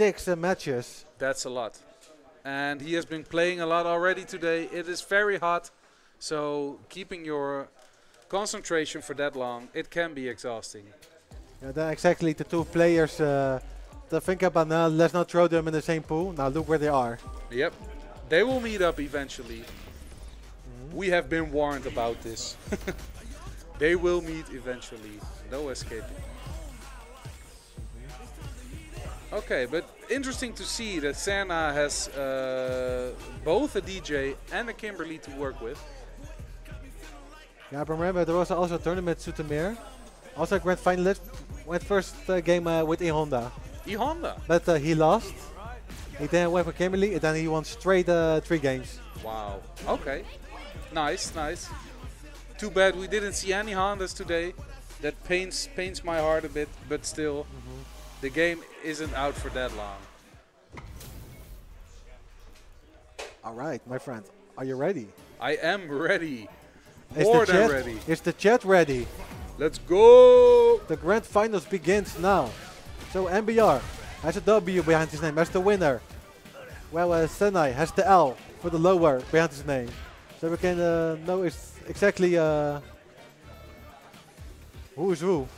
six matches. That's a lot. And he has been playing a lot already today. It is very hot, so keeping your concentration for that long, it can be exhausting. Yeah, then exactly the two players uh, that think about now, let's not throw them in the same pool. Now look where they are. Yep. They will meet up eventually. We have been warned about this. they will meet eventually. No escaping. Okay, but interesting to see that Senna has uh, both a DJ and a Kimberly to work with. Yeah, but remember there was also a tournament Zoetermeer. Also a grand finalist. Went first uh, game uh, with E Honda, E Honda. but uh, he lost. He then went for Kimberly, and then he won straight uh, three games. Wow. Okay. Nice, nice. Too bad we didn't see any Hondas today. That pains pains my heart a bit, but still, the game isn't out for that long. All right, my friend, are you ready? I am ready. Is More the than chat, ready. Is the chat ready? Let's go! The grand finals begins now. So MBR has a W behind his name as the winner. Well, uh, Senai has the L for the lower behind his name. So we can uh, know is exactly uh, who is who.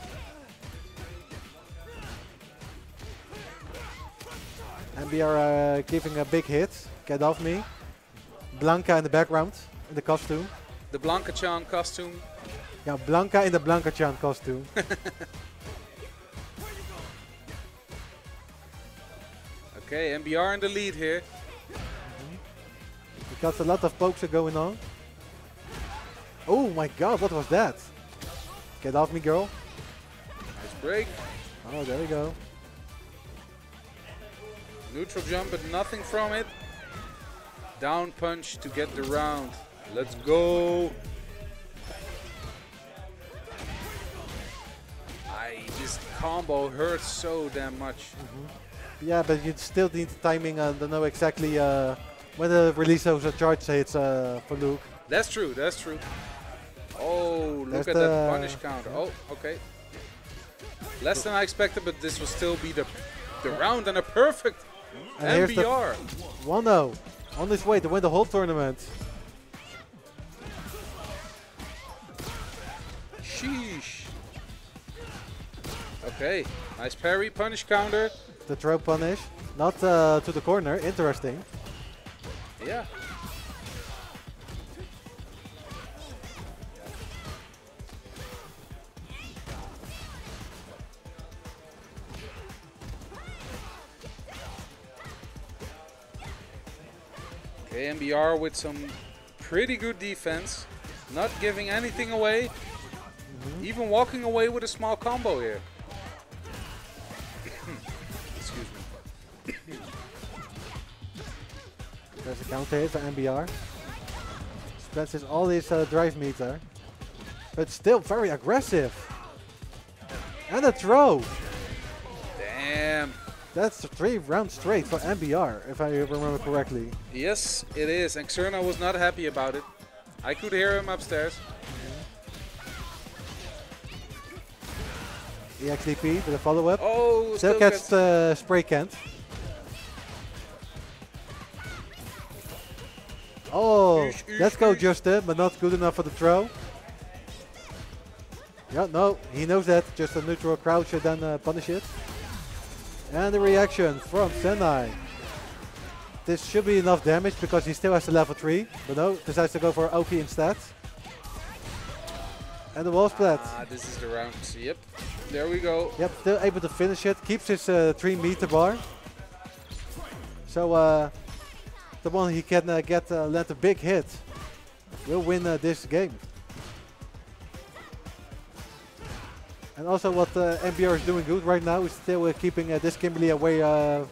MBR uh, giving a big hit. Get off me. Blanka in the background in the costume. The Blanka-chan costume. Yeah, Blanka in the Blanka-chan costume. Okay, MBR in the lead here. Because a lot of pokes are going on. Oh my god, what was that? Get off me, girl. Nice break. Oh, there we go. Neutral jump, but nothing from it. Down punch to get the round. Let's go. I this combo hurts so damn much. Yeah, but you still need the timing and to know exactly uh, when the release of the charge hits uh, for Luke. That's true. That's true. Oh, look There's at that punish counter. Oh, okay. Less than I expected, but this will still be the the round and a perfect And here's the MBR. 1-0 on his way to win the whole tournament. Sheesh. Okay, nice parry, punish counter. The throw punish, not uh, to the corner. Interesting. Yeah. MBR with some pretty good defense, not giving anything away, even walking away with a small combo here. Excuse me. There's a counter hit for MBR. Spences all his uh, drive meter, but still very aggressive. And a throw. That's three rounds straight for MBR, if I remember correctly. Yes, it is. And Xerna was not happy about it. I could hear him upstairs. EXDP with a follow-up. Oh, Still still gets gets the spray can. Oh, Eesh, eesh, let's go. Justin, but not good enough for the throw. Yeah, no, he knows that. Just a neutral crouch and then uh, punish it. And the reaction from Senai. This should be enough damage because he still has the level 3. But no, decides to go for Oki instead. And the wall splat. Ah, this is the round. Yep. There we go. Yep, still able to finish it. Keeps his uh, 3 meter bar. So uh, the one he can uh, get uh, land a big hit will win uh, this game. And also what uh, MBR is doing good right now is still uh, keeping uh, this Kimberly away uh,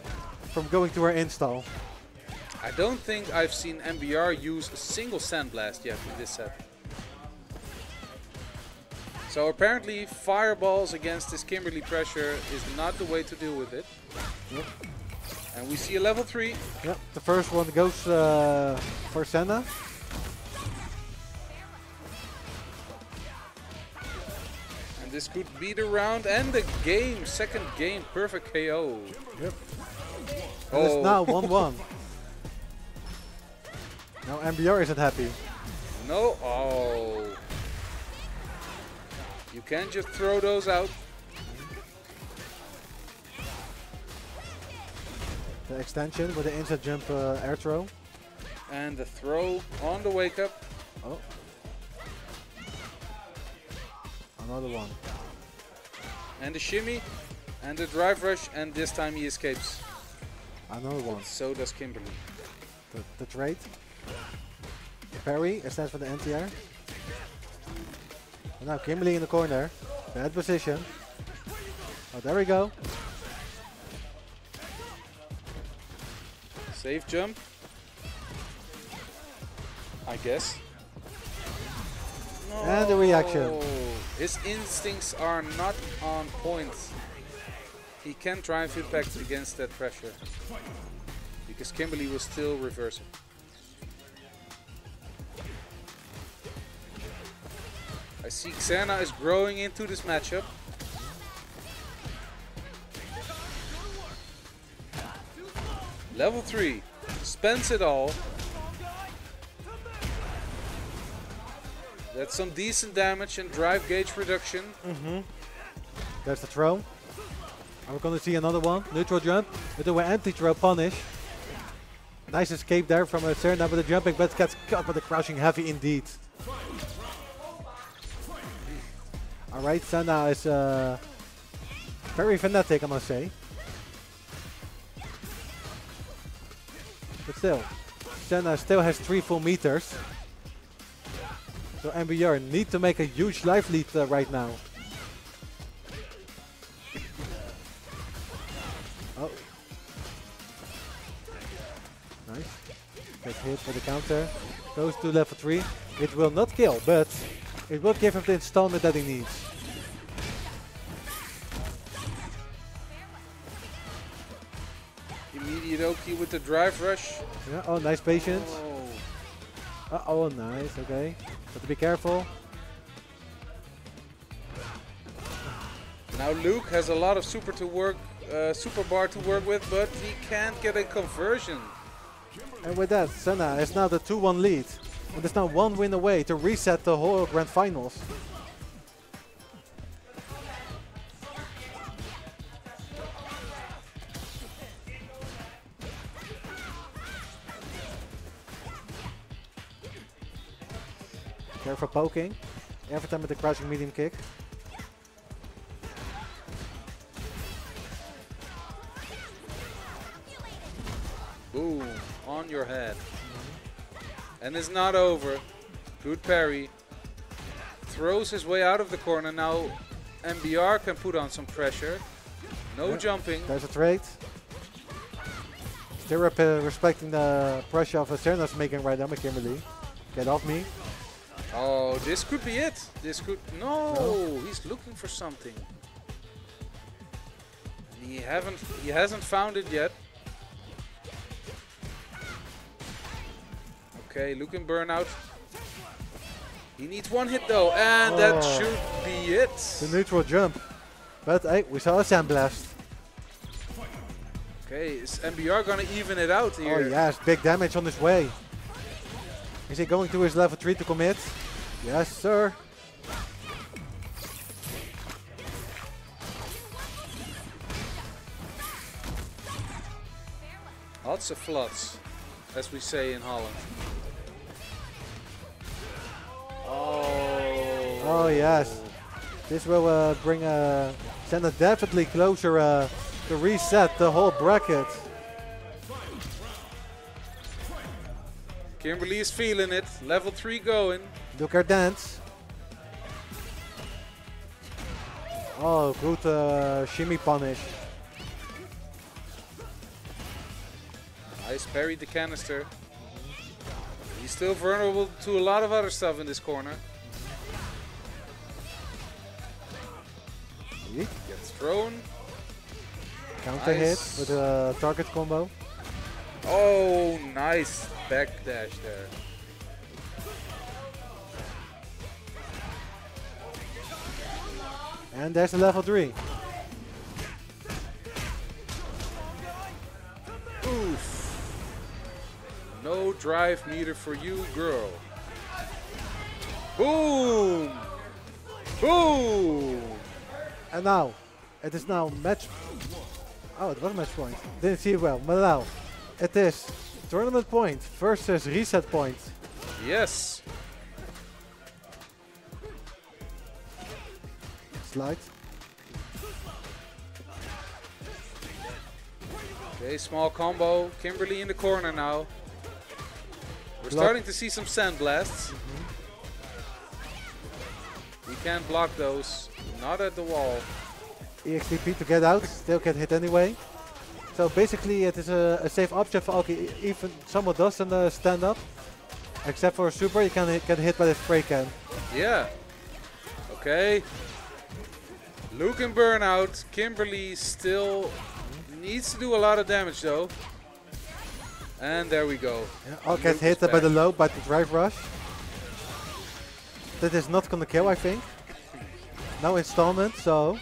from going to her install. I don't think I've seen MBR use a single sandblast yet in this set. So apparently fireballs against this Kimberly pressure is not the way to deal with it. Yep. And we see a level 3. Yep, the first one goes uh, for Senna. This could be the round and the game. Second game, perfect KO. Yep. And it's Oh. now 1-1. now MBR isn't happy. No. Oh. You can't just throw those out. The extension with the inside jump uh, air throw. And the throw on the wake up. Oh. Another one. And the shimmy. And the drive rush. And this time he escapes. Another one. So does Kimberly. The, the trade. Parry, it stands for the anti-air. Now Kimberly in the corner. Bad position. Oh, there we go. Safe jump. I guess. And the reaction. Oh, his instincts are not on point. He can try drive impact against that pressure. Because Kimberly was still reversing. I see Xerna is growing into this matchup. Level 3. Spends it all. That's some decent damage and drive gauge reduction. There's the throw. And we're gonna see another one. Neutral jump the anti-throw punish. Nice escape there from uh, Xerna with the jumping, but gets caught with the crouching heavy indeed. Alright, Senna is uh, very fanatic, I must say. But still, Senna still has three full meters. So MBR need to make a huge life lead uh, right now. Oh. Nice. Gets hit for the counter. Goes to level 3. It will not kill, but it will give him the installment that he needs. Immediate Oki with the drive rush. Yeah, oh, nice patience. Oh. Uh oh, nice, okay. Have to be careful. Now Luke has a lot of super to work, uh, super bar to work with, but he can't get a conversion. And with that, Senna is now the 2-1 lead. And there's now one win away to reset the whole Grand Finals. Poking. Every time with the crouching medium kick. Boom, on your head. And it's not over. Good parry. Throws his way out of the corner. Now MBR can put on some pressure. No Yeah. jumping. There's a trade. Still uh, respecting the pressure of Xerna's making right now, Kimberly. Get off me. Oh, this could be it. This could. No, No. he's looking for something. He haven't. He hasn't found it yet. Okay, looking burnout. He needs one hit though, and that Oh. should be it. The neutral jump. But hey, we saw a sandblast. Okay, is MBR gonna even it out here? Oh here? yes, big damage on his way. Is he going to his level 3 to commit? Yes, sir. Lots of floods, as we say in Holland. Oh. Oh yes. This will uh, bring uh, Senna definitely closer uh, to reset the whole bracket. Kimberly is feeling it. Level 3 going. Look her dance. Oh, good uh, shimmy punish. Nice parried the canister. He's still vulnerable to a lot of other stuff in this corner. Yeet. Gets thrown. Counter Nice. hit with a target combo. Oh, nice backdash there. And there's the level 3. No drive meter for you, girl. Boom! Boom! And now, it is now match. Oh, it was match point. Didn't see it well, but now it is tournament point versus reset point. Yes. Slide. Okay, small combo. Kimberly in the corner now. We're Block. starting to see some sand blasts. We can't block those. Not at the wall. EXDP to get out, still get hit anyway. So basically it is a, a safe option for Oki, even someone doesn't uh, stand up. Except for a super, you can hit, get hit by the spray can. Yeah. Okay. Luke and burnout. Kimberly still needs to do a lot of damage though. And there we go. Yeah, gets is hit by the low, by the drive rush. That is not gonna kill, I think. No installment, so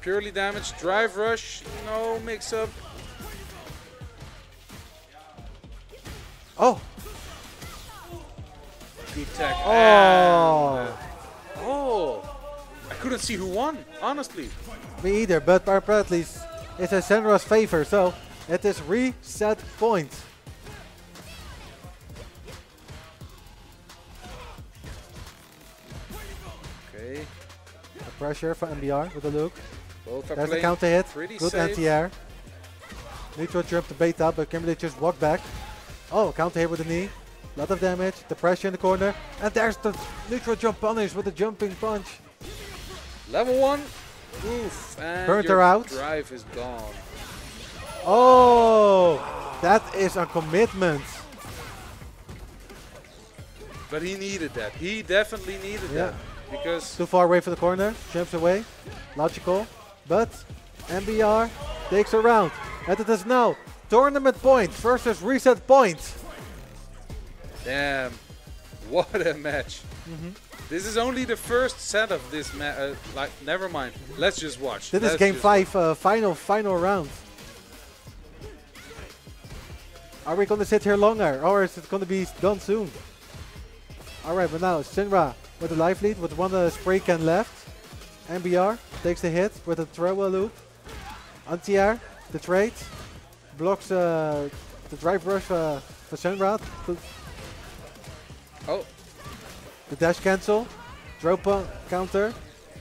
Purely damage. Drive rush. No mix up. oh, Good tech. Oh. And, uh, oh. Couldn't see who won, honestly. me either. But apparently it's it's a Xerna's favor, so it is reset point. Okay. The pressure for MBR with the look. Both There's the counter hit. Good safe. anti-air. Neutral jump to beta, but Kimberly just walked back. Oh, counter hit with the knee. Lot of damage. The pressure in the corner. And there's the neutral jump punish with the jumping punch. Level one. Oof. And Burnt her out. drive is gone. Oh, that is a commitment. But he needed that. He definitely needed Yeah. that. Because Too far away from the corner. Jumps away. Logical. But MBR takes a round. And it is now tournament point versus reset point. damn, what a match. Mm-hmm. This is only the first set of this match. Uh, like, never mind. Let's just watch. This is game five, uh, final, final round. Are we going to sit here longer or is it going to be done soon? Alright, but now Xerna with the life lead with one uh, spray can left. MBR takes the hit with a throw loop. Anti-air, the trade, blocks uh, the drive rush uh, for Xerna. Oh, the dash cancel, drop uh, counter.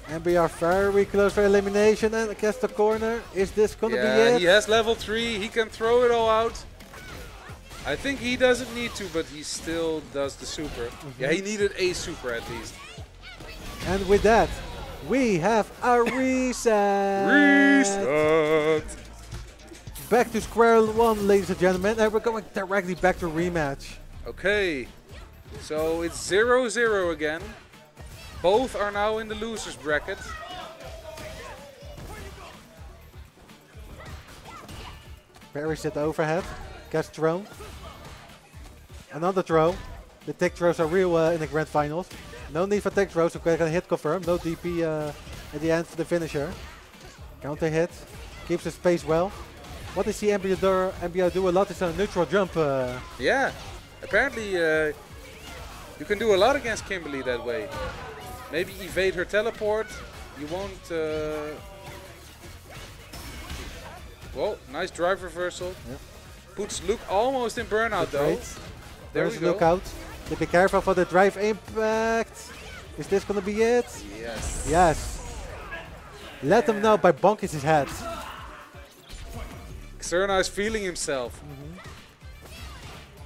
MBR very close for elimination and against the corner. Is this going to yeah, be it? he has level three. He can throw it all out. I think he doesn't need to, but he still does the super. Mm-hmm. Yeah, he needed a super at least. And with that, we have a reset. Reset. Back to square one, ladies and gentlemen, and we're going directly back to rematch. Okay, so it's 0 0 again. Both are now in the losers bracket. Barry set overhead, gets thrown. Another throw. The tech throws are real uh, in the grand finals. No need for tech throws, so we can hit confirm. No DP uh, at the end for the finisher. Counter hit, keeps the space well. What is the MBR do, MBR do a lot is a neutral jump. Uh, Yeah, apparently uh, you can do a lot against Kimberly that way. Maybe evade her teleport. You won't. Uh... Whoa, nice drive reversal. Yep. Puts Luke almost in burnout though. Great. There There's look out. Be careful for the drive impact. Is this gonna be it? Yes. Yes. Let him know by bonking his head. Xerna is feeling himself.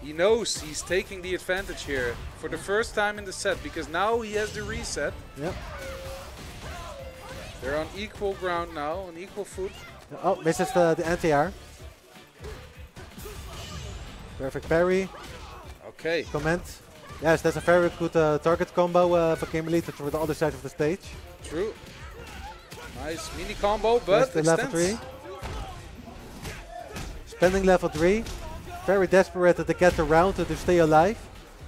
He knows he's taking the advantage here for the first time in the set because now he has the reset. Yep. They're on equal ground now, on equal foot. Oh, misses the, the anti-air. Perfect parry. Okay. Comment. Yes, that's a very good uh, target combo uh, for Kimberly to throw the other side of the stage. True. Nice mini combo, but level 3. Spending level 3. Very desperate to get the round to stay alive.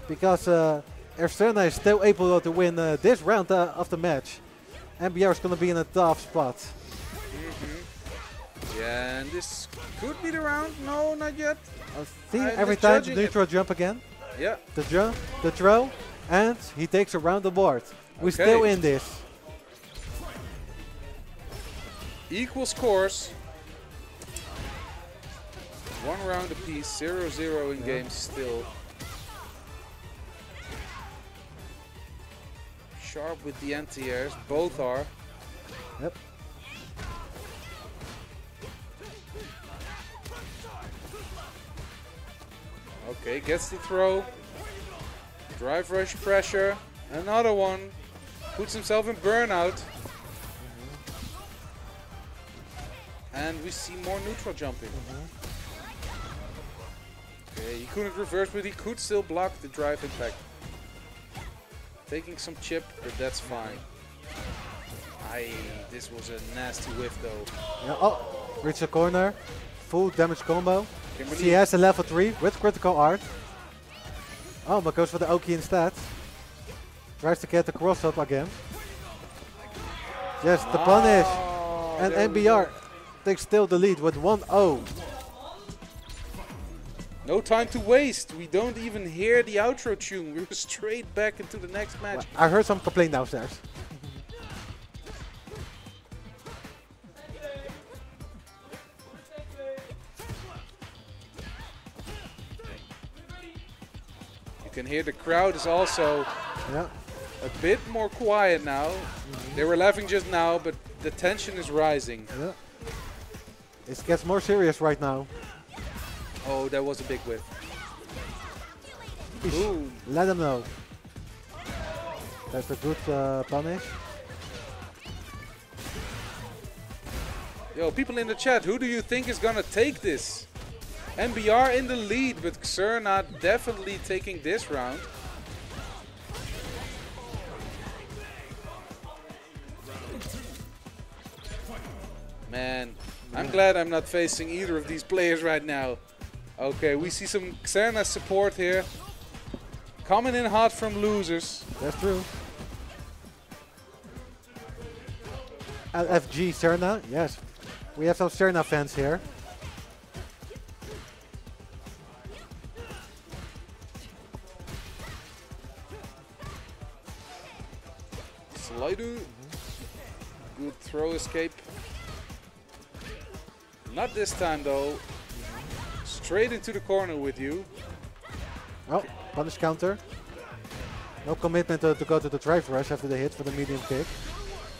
Because uh, Ersterna is still able to win uh, this round uh, of the match. MBR is going to be in a tough spot. Yeah, and this could be the round. No, not yet. Uh, see, I'm every time it. neutral jump again. Yeah. The jump, the throw, and he takes around the board. We're still in this. Equal scores. One round apiece, 0-0 in games still. Sharp with the anti-airs, both are. Yep. Okay, gets the throw. Drive rush pressure. Another one. Puts himself in burnout. Mm-hmm. And we see more neutral jumping. Mm-hmm. Okay, he couldn't reverse, but he could still block the drive impact. Taking some chip, but that's fine. Aye, this was a nasty whiff though. Yeah, oh, reach the corner. Full damage combo. Kimberly, She has a level 3 with critical art. Oh, but goes for the Oki instead. Tries to get the cross up again. Yes, the punish. Oh, And there we NBR takes still the lead with oh. 1-0. No time to waste. We don't even hear the outro tune. We're straight back into the next match. I heard some complaint downstairs. You can hear the crowd is also Yeah. a bit more quiet now. Mm-hmm. They were laughing just now, but the tension is rising. Yeah. It gets more serious right now. Oh, that was a big whiff. Boom. Let them know. That's a good uh, punish. Yo, people in the chat, who do you think is gonna take this? MBR in the lead, but Xerna definitely taking this round. Man, I'm glad I'm not facing either of these players right now. Okay, we see some Xerna support here. Coming in hot from losers. That's true. LFG Xerna, yes. We have some Xerna fans here. Slider. Good throw escape. Not this time though. Straight into the corner with you. Oh, punish counter. No commitment to, to go to the drive rush after the hit for the medium kick.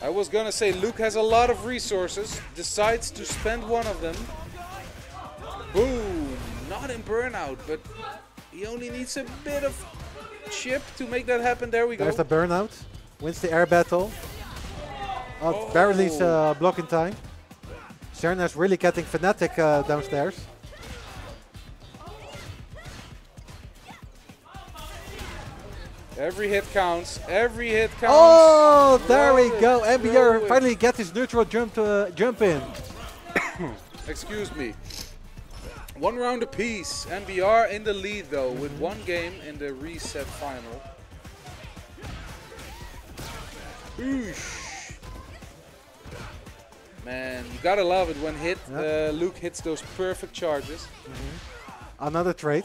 I was gonna say Luke has a lot of resources, decides to spend one of them. Boom! Not in burnout, but he only needs a bit of chip to make that happen. There we go. There's the burnout. Wins the air battle. Oh, barely's Oh. uh, blocking time. Xerna's really getting fanatic uh, downstairs. Every hit counts. Every hit counts. Oh, there we it, go. MBR finally gets his neutral jump uh, jump in. Excuse me. One round apiece. MBR in the lead though, with one game in the reset final. Oosh. Man, you gotta love it when hit Yeah. uh, Luke hits those perfect charges. Another trade.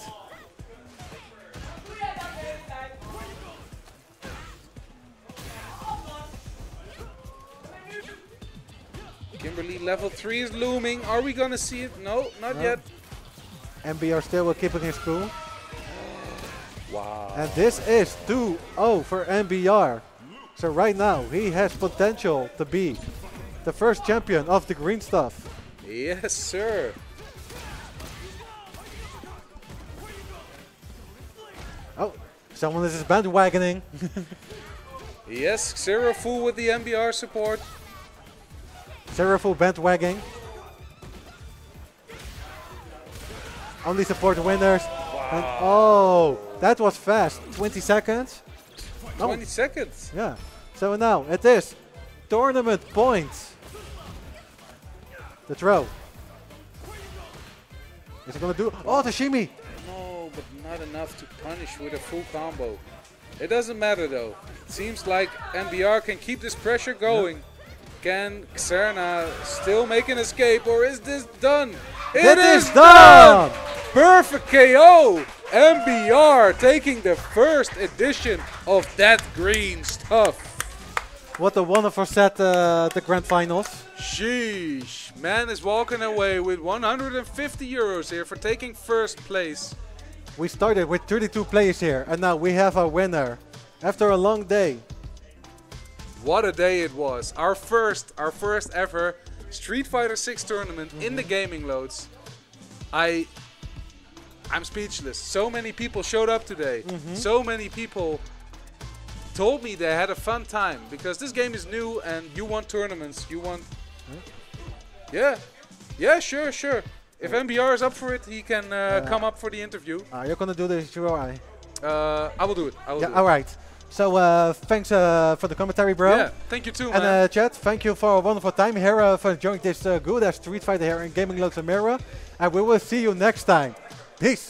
Kimberly level 3 is looming. Are we gonna see it? No, not No. yet. MBR still keeping his cool. Wow. And this is 2-0 for MBR. So right now he has potential to be the first champion of the green stuff. Yes, sir. Oh, someone is bandwagoning. Yes, Zero Fool with the MBR support. Seraphul bandwagoning. Only support winners. And oh, that was fast. 20 seconds. Oh, 20 seconds. yeah. So now it is tournament points. The throw. Is it gonna do? Oh, the shimmy. No, but not enough to punish with a full combo. It doesn't matter though. It seems like MBR can keep this pressure going. Can Xerna still make an escape or is this done? It It is done! Perfect KO! MBR taking the first edition of that green stuff. What a wonderful set uh, the grand finals. Sheesh. Man is walking away with 150 euros here for taking first place. We started with 32 players here, and now we have a winner. After a long day. What a day it was. Our first, our first ever Street Fighter 6 tournament in the Gaming Loods. I I'm speechless. So many people showed up today. So many people told me they had a fun time because this game is new and you want tournaments. You want Yeah. Yeah, sure, sure. If MBR is up for it, he can uh, come up for the interview. Uh, you're gonna do this, you or I? Uh, I will do it. I will Yeah, do it. So uh, thanks uh, for the commentary, bro. Yeah, thank you too, And man. uh, chat, thank you for a wonderful time here uh, for enjoying this uh, good as Street Fighter here in Gaming Loods Almere. And we will see you next time. Peace.